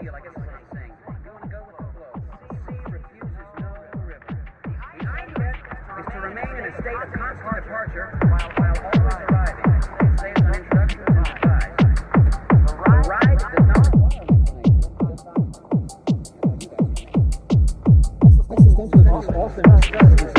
heel, I guess is what I'm saying. You want to go with the flow. Sea refuses no river. The idea is to remain in a state of constant departure while, while always arriving. Say it's an introduction to the ride. Does not This is often discussed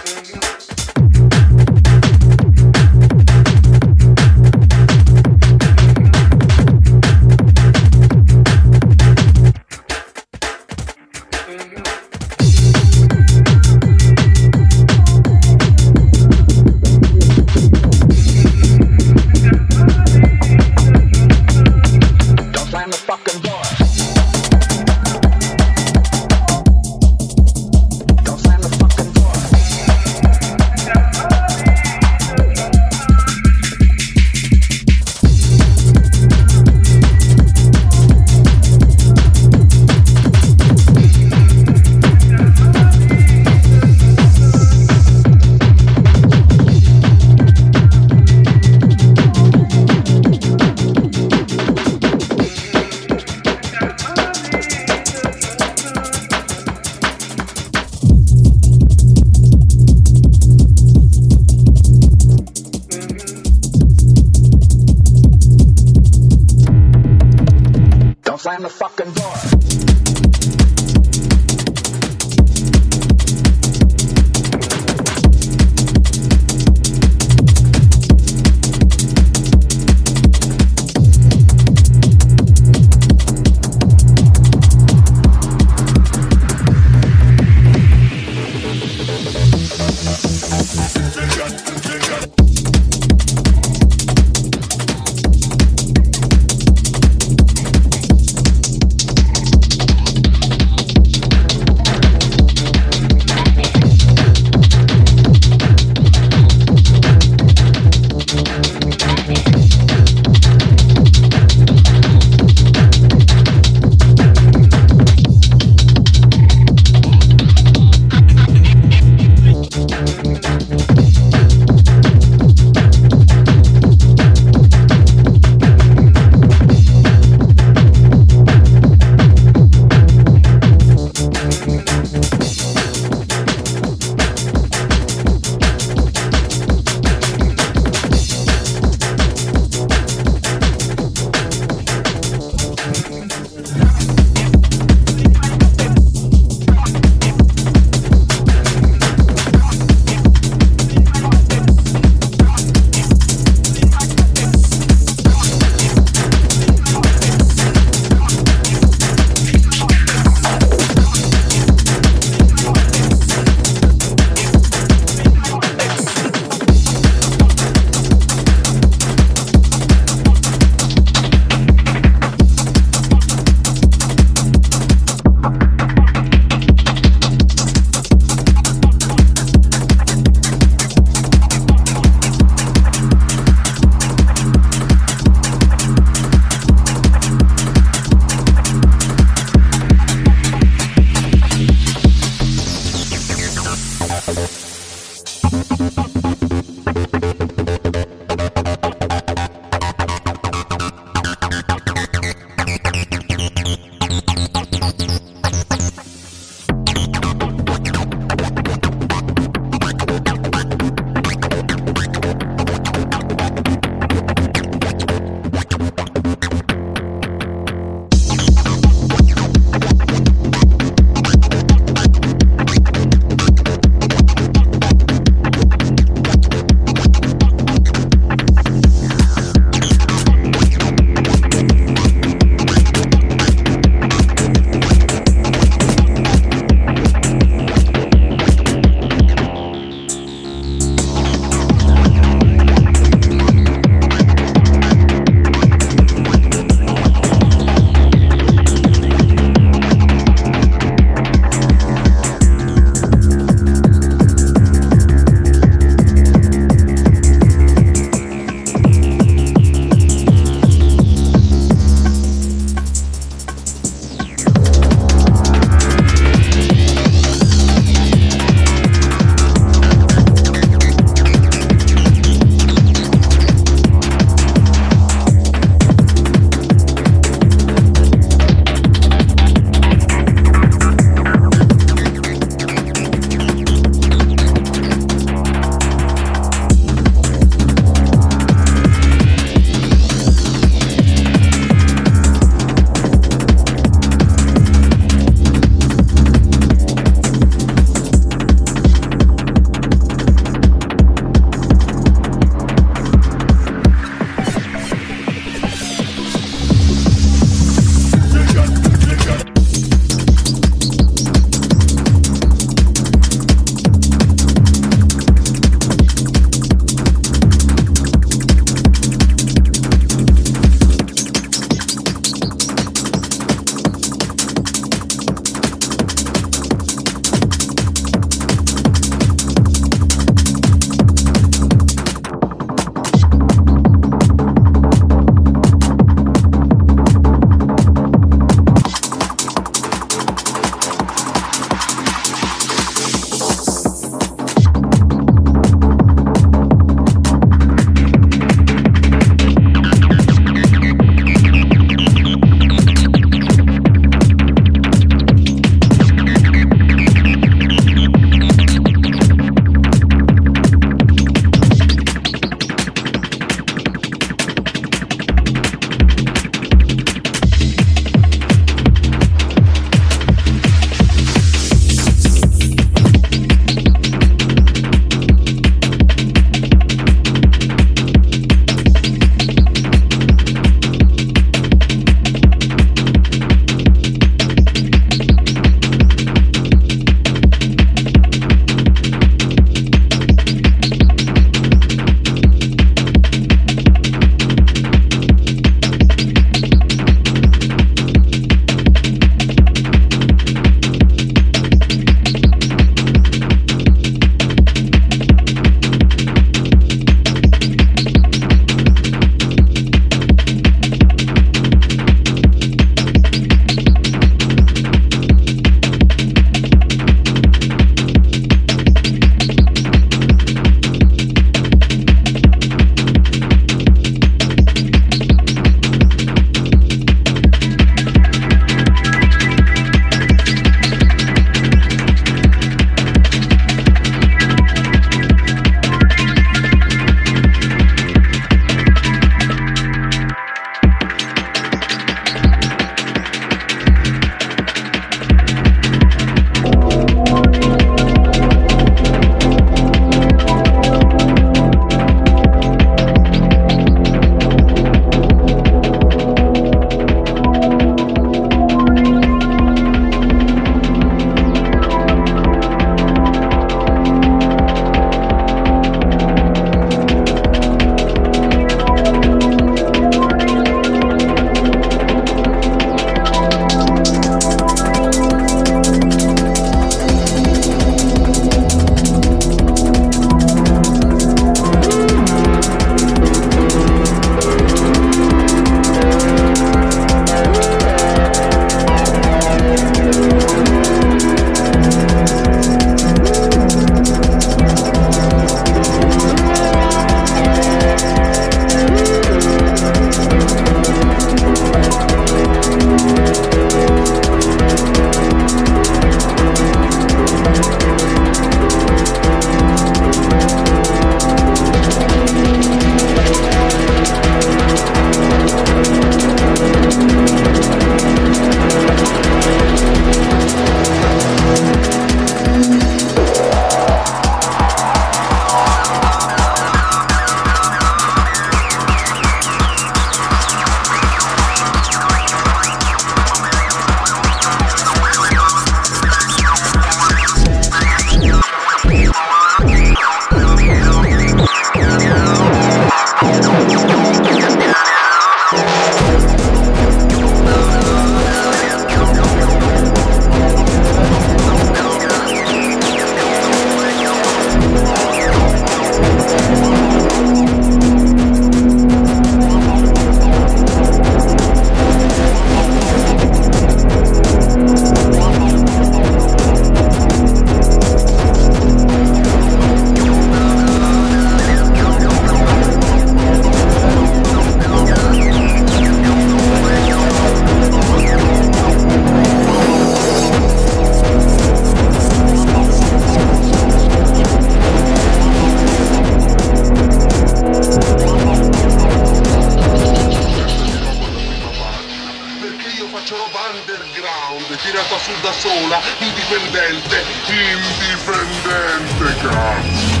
su da sola, indipendente, indipendente, cazzo.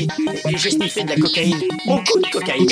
Et j'ai sniffé de la cocaïne. Beaucoup de cocaïne.